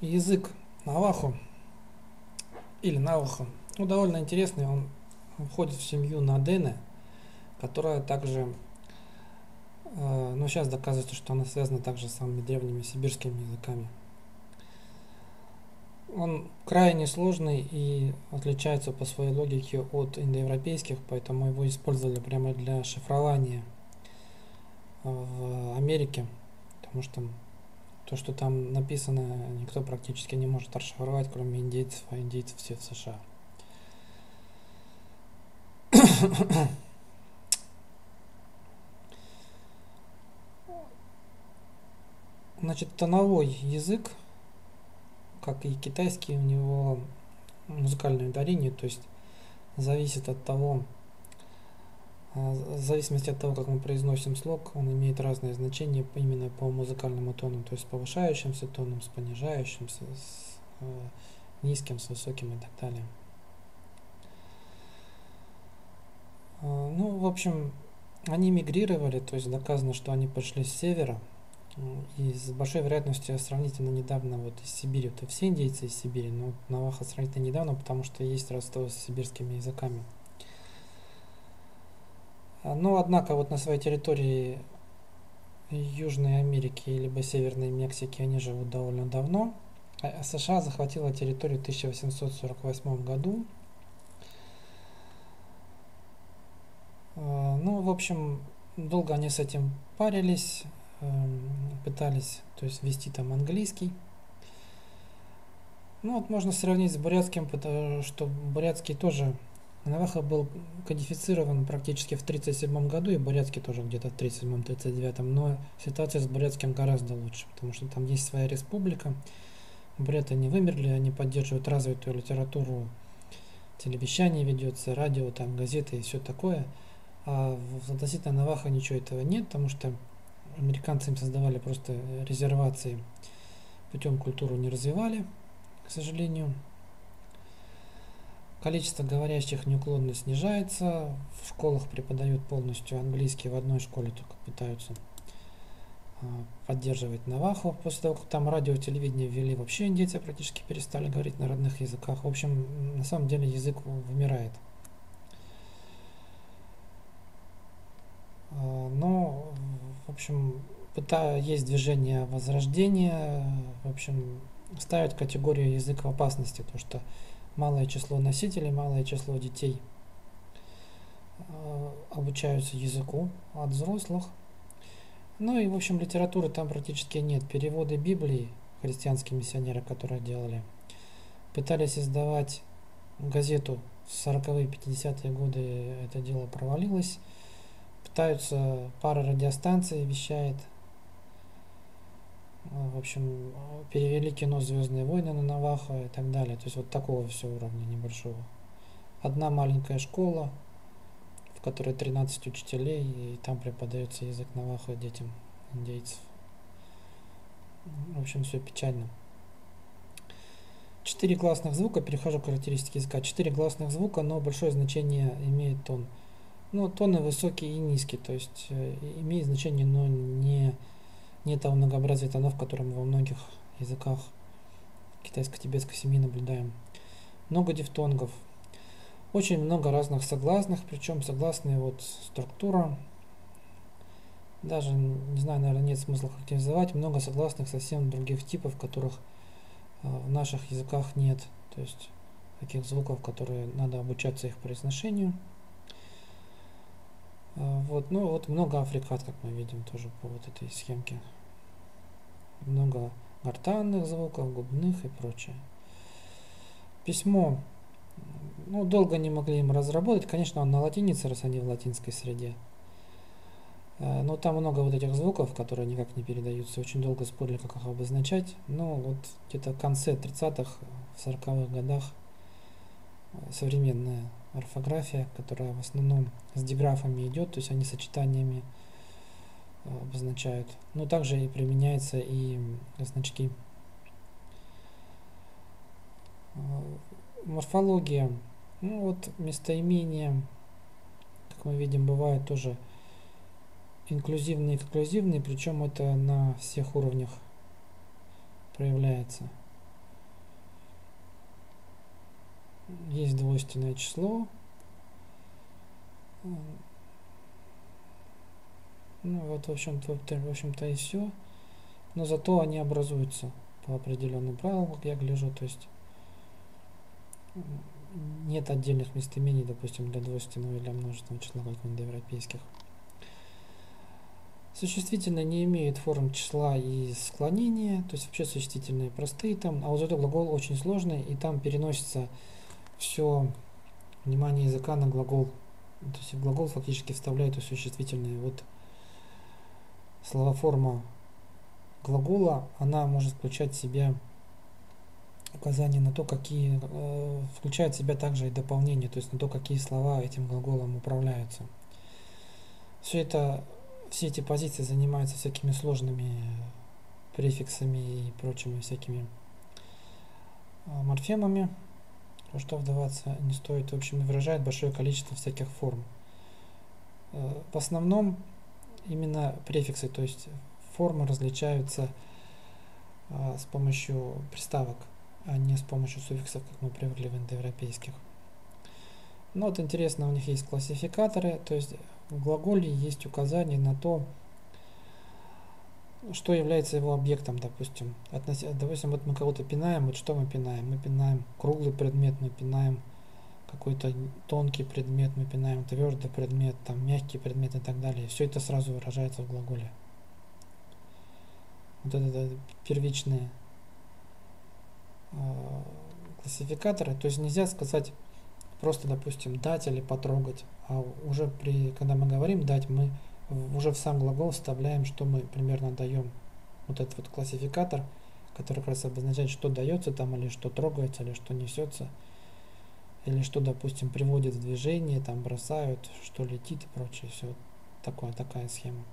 язык Навахо или Навахо, ну, довольно интересный, он входит в семью Надены, которая также, э, ну, сейчас доказывается, что она связана также с самыми древними сибирскими языками. Он крайне сложный и отличается по своей логике от индоевропейских, поэтому его использовали прямо для шифрования в Америке, потому что то, что там написано, никто практически не может расшифровать, кроме индейцев, а индейцев все в США. Значит, тоновой язык, как и китайский, у него музыкальное ударение, то есть зависит от того, в зависимости от того, как мы произносим слог, он имеет разные значения именно по музыкальному тону, то есть с повышающимся тоном, с понижающимся, с э, низким, с высоким и так далее. Э, ну, в общем, они мигрировали, то есть доказано, что они пошли с севера, и с большой вероятностью сравнительно недавно вот из Сибири, то все индейцы из Сибири, но Наваха сравнительно недавно, потому что есть родство с сибирскими языками. А, но, однако, вот на своей территории Южной Америки либо Северной Мексики они живут довольно давно. А США захватила территорию в 1848 году. А, ну, в общем, долго они с этим парились, эм, пытались, то есть вести там английский. Ну, вот можно сравнить с бурятским, потому что бурятский тоже Наваха был кодифицирован практически в 1937 году, и Бурятский тоже где-то в 1937-1939, но ситуация с Бурятским гораздо лучше, потому что там есть своя республика, буряты не вымерли, они поддерживают развитую литературу, телевещание ведется, радио, там, газеты и все такое, а в относительно Наваха ничего этого нет, потому что американцы им создавали просто резервации, путем культуру не развивали, к сожалению, Количество говорящих неуклонно снижается. В школах преподают полностью английский. В одной школе только пытаются а, поддерживать Наваху. После того, как там радио и телевидение ввели, вообще индейцы практически перестали говорить на родных языках. В общем, на самом деле язык вымирает. А, но, в общем, есть движение возрождения, в общем, ставят категорию язык в опасности, то что малое число носителей, малое число детей э, обучаются языку от взрослых. Ну и, в общем, литературы там практически нет. Переводы Библии христианские миссионеры, которые делали, пытались издавать газету в 40-е, 50-е годы, это дело провалилось. Пытаются, пара радиостанций вещает в общем, перевели кино «Звездные войны» на Наваха и так далее. То есть вот такого все уровня небольшого. Одна маленькая школа, в которой 13 учителей, и там преподается язык Наваха детям индейцев. В общем, все печально. Четыре гласных звука, перехожу к характеристике языка. Четыре гласных звука, но большое значение имеет тон. Ну, тоны высокий и низкий, то есть э, имеет значение, но не нет того многообразия тонов, которые мы во многих языках китайско-тибетской семьи наблюдаем. Много дифтонгов. Очень много разных согласных, причем согласные вот структура. Даже, не знаю, наверное, нет смысла характеризовать. Много согласных совсем других типов, которых э, в наших языках нет. То есть таких звуков, которые надо обучаться их произношению. Э, вот, ну вот много африкат, как мы видим тоже по вот этой схемке. Много гортанных звуков, губных и прочее. Письмо. Ну, долго не могли им разработать. Конечно, он на латинице, раз они в латинской среде. Э, но там много вот этих звуков, которые никак не передаются. Очень долго спорили, как их обозначать. Но вот где-то в конце 30-х, в 40-х годах э, современная орфография, которая в основном с диграфами идет, то есть они сочетаниями э, обозначают. Но также и применяются и значки. Э, морфология. Ну вот местоимения, как мы видим, бывают тоже инклюзивные и эксклюзивные, причем это на всех уровнях проявляется. Есть двойственное число. Ну вот, в общем-то, в общем-то и все. Но зато они образуются по определенным правилам, как я гляжу, то есть нет отдельных местоимений, допустим, для двойственного или для множественного числа, как в индоевропейских. Существительные не имеют форм числа и склонения, то есть вообще существительные простые там, а вот зато глагол очень сложный, и там переносится все внимание языка на глагол. То есть глагол фактически вставляют и существительные. Вот слова форма глагола, она может включать в себя указание на то, какие, э, включает в себя также и дополнение, то есть на то, какие слова этим глаголом управляются. Все это все эти позиции занимаются всякими сложными префиксами и прочими всякими а, морфемами, во что вдаваться не стоит. В общем, выражает большое количество всяких форм. Э, в основном именно префиксы, то есть формы различаются а, с помощью приставок, а не с помощью суффиксов, как мы привыкли в индоевропейских. Но вот интересно, у них есть классификаторы, то есть в глаголе есть указание на то, что является его объектом, допустим. Относи, допустим, вот мы кого-то пинаем, вот что мы пинаем? Мы пинаем круглый предмет, мы пинаем какой-то тонкий предмет, мы пинаем твердый предмет, там мягкий предмет и так далее. Все это сразу выражается в глаголе. Вот это, это первичные э, классификаторы. То есть нельзя сказать просто, допустим, дать или потрогать. А уже при, когда мы говорим дать, мы уже в сам глагол вставляем, что мы примерно даем. Вот этот вот классификатор, который как раз обозначает, что дается там, или что трогается, или что несется, или что, допустим, приводит в движение, там бросают, что летит и прочее. Все такое, такая схема.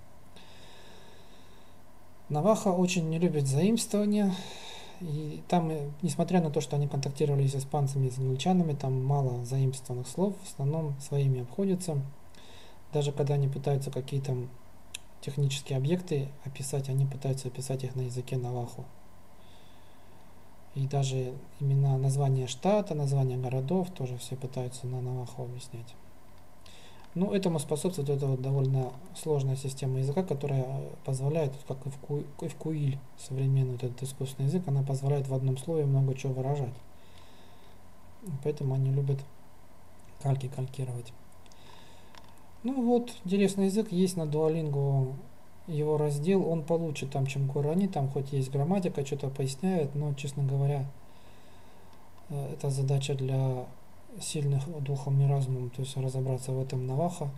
Наваха очень не любит заимствования. И там, э, несмотря на то, что они контактировали с испанцами и с англичанами, там мало заимствованных слов, в основном своими обходятся. Даже когда они пытаются какие-то технические объекты описать, они пытаются описать их на языке наваху. И даже имена названия штата, названия городов тоже все пытаются на наваху объяснять. Ну, этому способствует эта вот довольно сложная система языка, которая позволяет, как и в, ку, и в Куиль, современный этот искусственный язык, она позволяет в одном слове много чего выражать. Поэтому они любят кальки калькировать. Ну вот, интересный язык есть на Duolingo его раздел, он получит там, чем Гурани, там хоть есть грамматика, что-то поясняет, но, честно говоря, э, это задача для сильных духом и разумом, то есть разобраться в этом Наваха.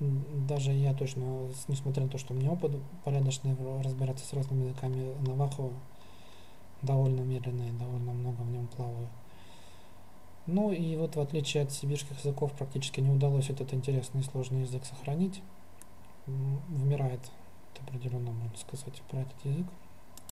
Даже я точно, несмотря на то, что у меня опыт порядочный разбираться с разными языками Наваху, довольно медленно и довольно много в нем плаваю. Ну и вот в отличие от сибирских языков практически не удалось этот интересный и сложный язык сохранить. Вмирает определенно, можно сказать, про этот язык.